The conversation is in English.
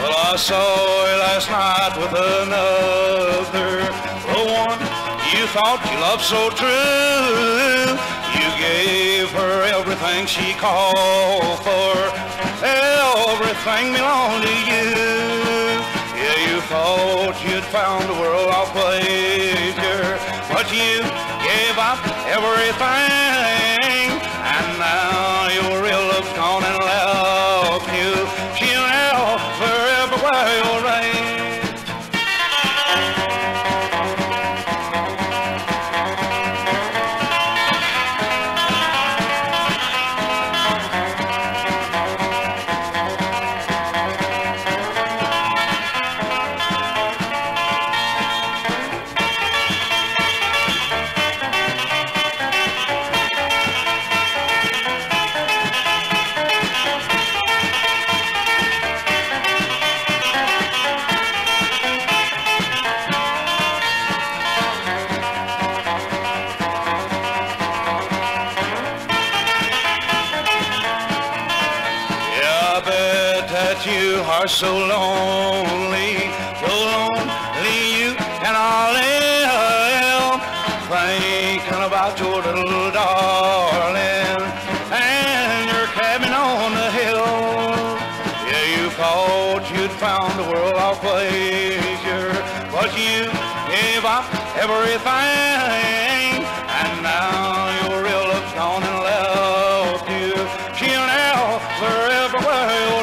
Well, I saw her last night with another, the one you thought you loved so true. You gave her everything she called for, everything belonged to you. Yeah, you thought you'd found a world of pleasure, but you gave up everything, and now your real love's gone and left you. She'll that you are so lonely, so lonely you and all hell, thinking about your little darling and your cabin on the hill. Yeah, you thought you'd found the world of pleasure, but you gave up everything, and now your real love's gone and left you. She'll never, ever,